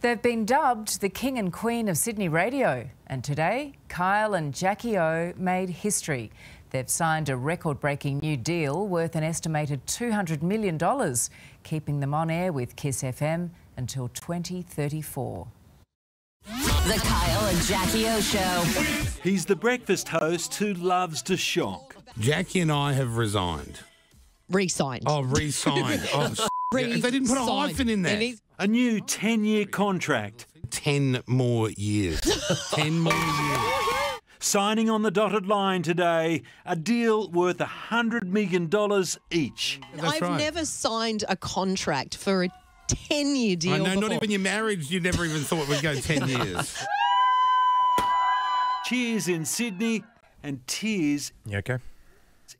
They've been dubbed the King and Queen of Sydney radio, and today Kyle and Jackie O made history. They've signed a record breaking new deal worth an estimated $200 million, keeping them on air with Kiss FM until 2034. The Kyle and Jackie O Show. He's the breakfast host who loves to shock. Jackie and I have resigned. Re-signed. Oh, re-signed. oh, s- yeah, they didn't put a hyphen in there. It is- A new 10 year contract. Ten more years. Ten more years. Signing on the dotted line today, a deal worth $100 million each. That's I've right. never signed a contract for a 10-year deal I know, not even your marriage, you never even thought it would go 10 years. Cheers in Sydney and tears You okay?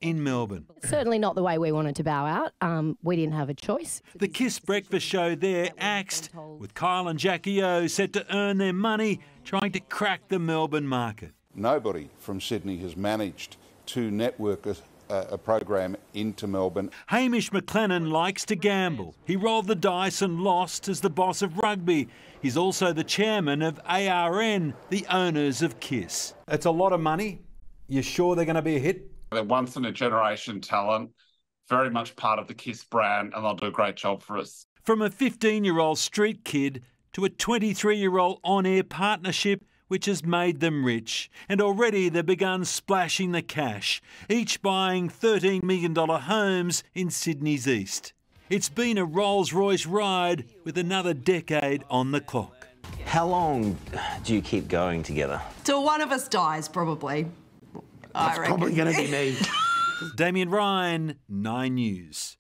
In Melbourne. Certainly not the way we wanted to bow out. Um, we didn't have a choice. The Kiss Breakfast Show there axed, with Kyle and Jackie O set to earn their money trying to crack the Melbourne market. Nobody from Sydney has managed to network a, a, a program into Melbourne. Hamish McLennan likes to gamble. He rolled the dice and lost as the boss of rugby. He's also the chairman of ARN, the owners of Kiss. It's a lot of money. You sure they're going to be a hit? They're once in a generation talent, very much part of the Kiss brand, and they'll do a great job for us. From a 15 year old street kid to a 23 year old on air partnership which has made them rich. And already they've begun splashing the cash, each buying $13 million homes in Sydney's east. It's been a Rolls Royce ride with another decade on the clock. How long do you keep going together? Till one of us dies, probably. I reckon. Probably going to be me. Damien Ryan, 9 News.